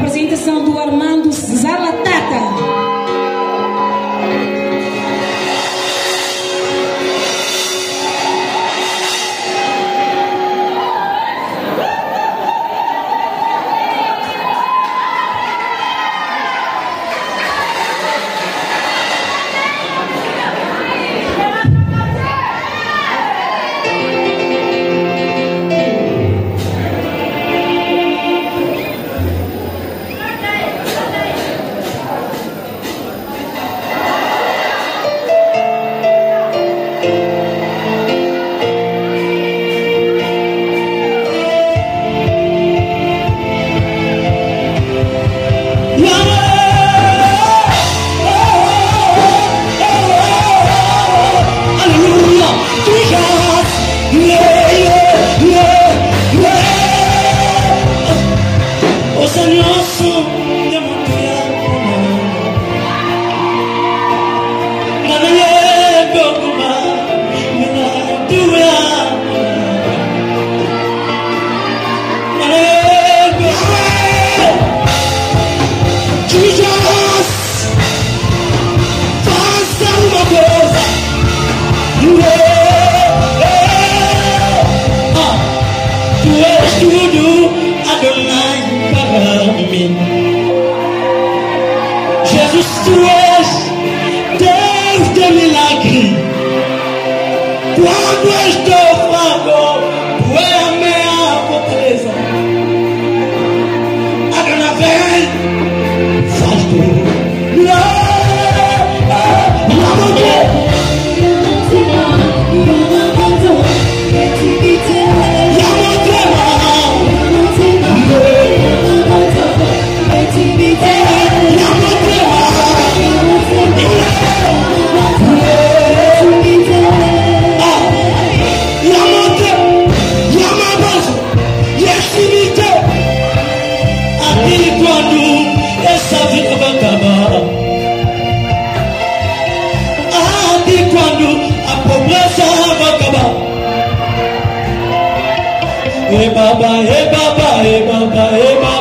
apresentação do Armando Zalatata. cuando esto, Juan Hey Baba, Hey Baba, Hey Baba, Hey Baba.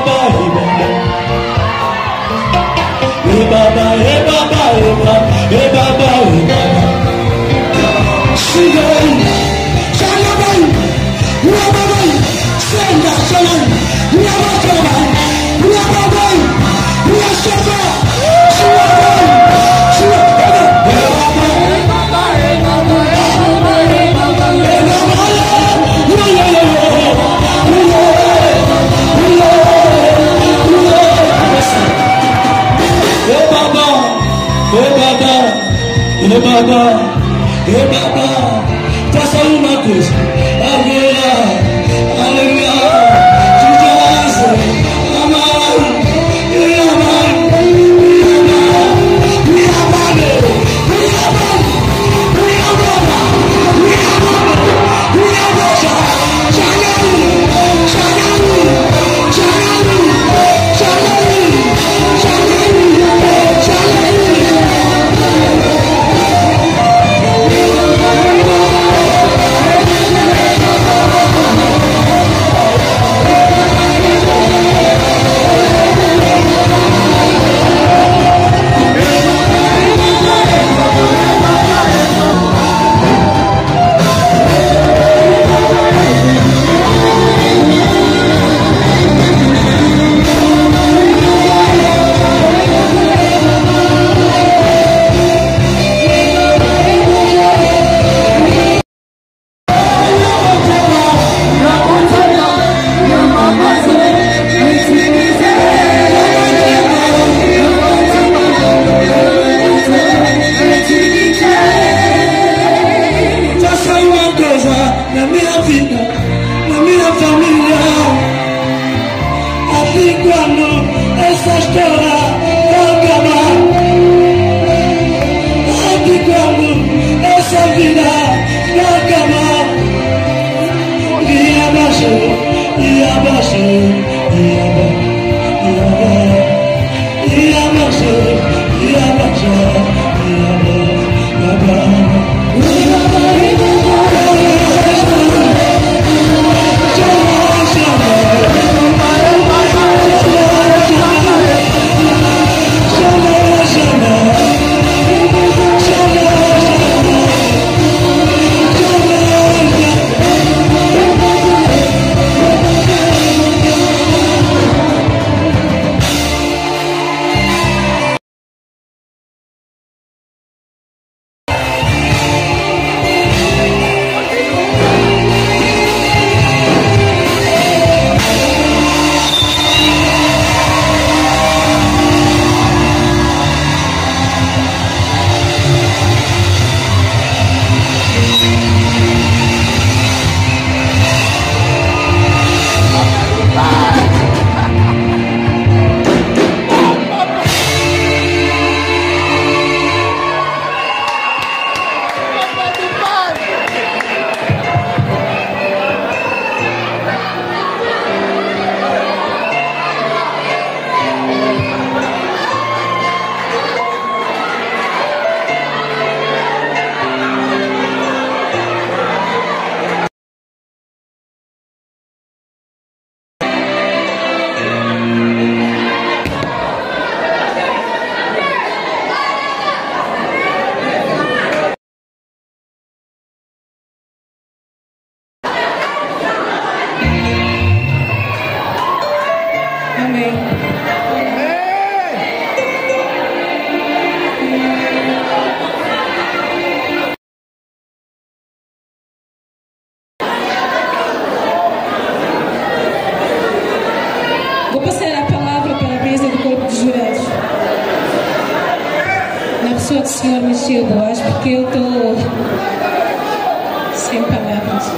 Sem palavras.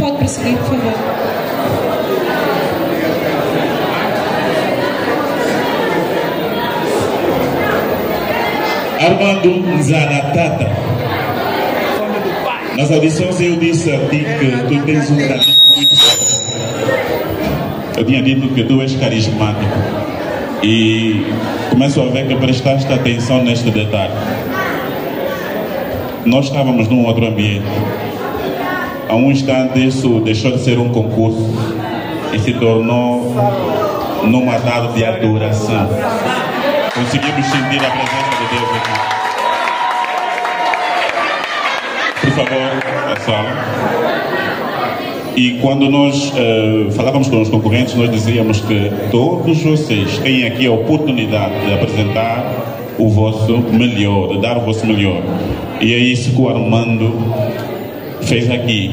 Pode prosseguir, por favor. Armando Nzaratata. Nas audições eu disse a ti que tu tens um carisma muito forte. Eu tinha dito que tu és carismático. E começo a ver que prestaste atenção neste detalhe. Nós estávamos num outro ambiente. Há um instante isso deixou de ser um concurso e se tornou numa tarde de adoração. Conseguimos sentir a presença de Deus aqui. Por favor, a sala. E quando nós eh, falávamos com os concorrentes, nós dizíamos que todos vocês têm aqui a oportunidade de apresentar o vosso melhor, de dar o vosso melhor. E é isso que o Armando fez aqui.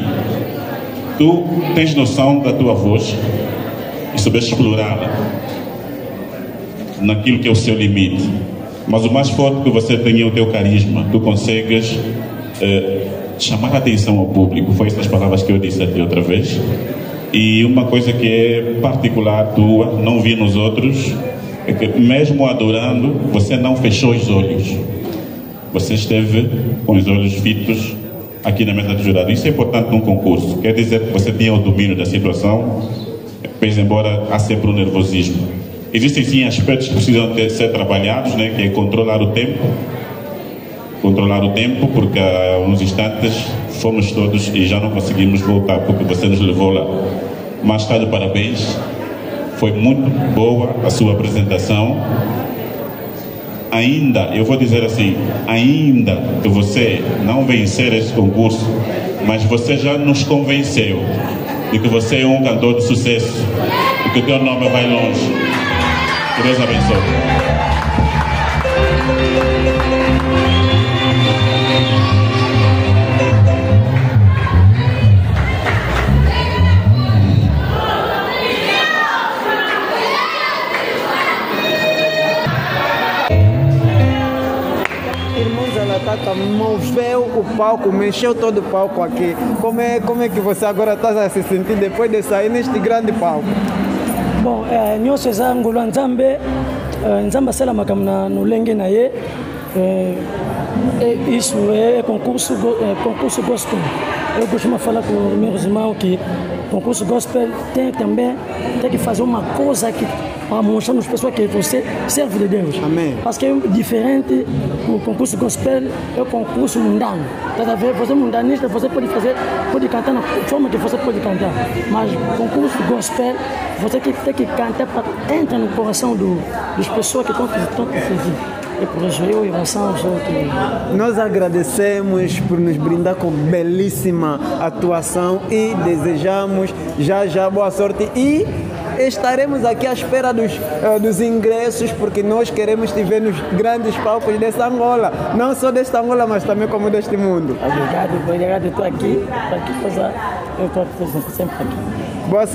Tu tens noção da tua voz e soubeste explorá-la naquilo que é o seu limite. Mas o mais forte que você tem é o teu carisma. Tu consegues eh, chamar a atenção ao público. Foi essas palavras que eu disse a ti outra vez. E uma coisa que é particular tua, não vi nos outros, é que mesmo adorando, você não fechou os olhos. Você esteve com os olhos fitos aqui na mesa de jurado. Isso é importante num concurso. Quer dizer que você tinha o domínio da situação, pois embora há sempre um nervosismo. Existem sim aspectos que precisam ter, ser trabalhados, né, que é controlar o tempo. Controlar o tempo, porque há uns instantes fomos todos e já não conseguimos voltar, porque você nos levou lá. Mas está de parabéns. Foi muito boa a sua apresentação. Ainda, eu vou dizer assim, ainda que você não vencer esse concurso, mas você já nos convenceu de que você é um cantor de sucesso, e que o teu nome vai longe. Deus abençoe. Palco, mexeu todo o palco aqui. Como é, como é que você agora está a se sentir depois de sair neste grande palco? bon eh, nyonso eza ngolu ya nzambe eh, nzambe asalamaka na lolenge na ye isu eh, concurso, eh, concurso gospel eu costumo falar com meus irmãos que concurso gospel tem também tem que fazer uma coisa que para mostrar nas pessoas que você serve de Deus Amém. parce que é diferente o concurso gospel é o concurso mundano tá a ver você é mundanista você pode fazer pode cantar na forma que você pode cantar mas concurso gospel você que tem que cantar para entrar no coração do, das pessoas que estão te servir e por isso eu e que Nós agradecemos por nos brindar com belíssima atuação e desejamos já já boa sorte e estaremos aqui à espera dos, eh, dos ingressos porque nós queremos te ver nos grandes palcos dessa Angola, não só desta Angola, mas também como deste mundo. obrigado, obrigado, estou aqui, estou aqui, eu estou sempre aqui. Boa sorte.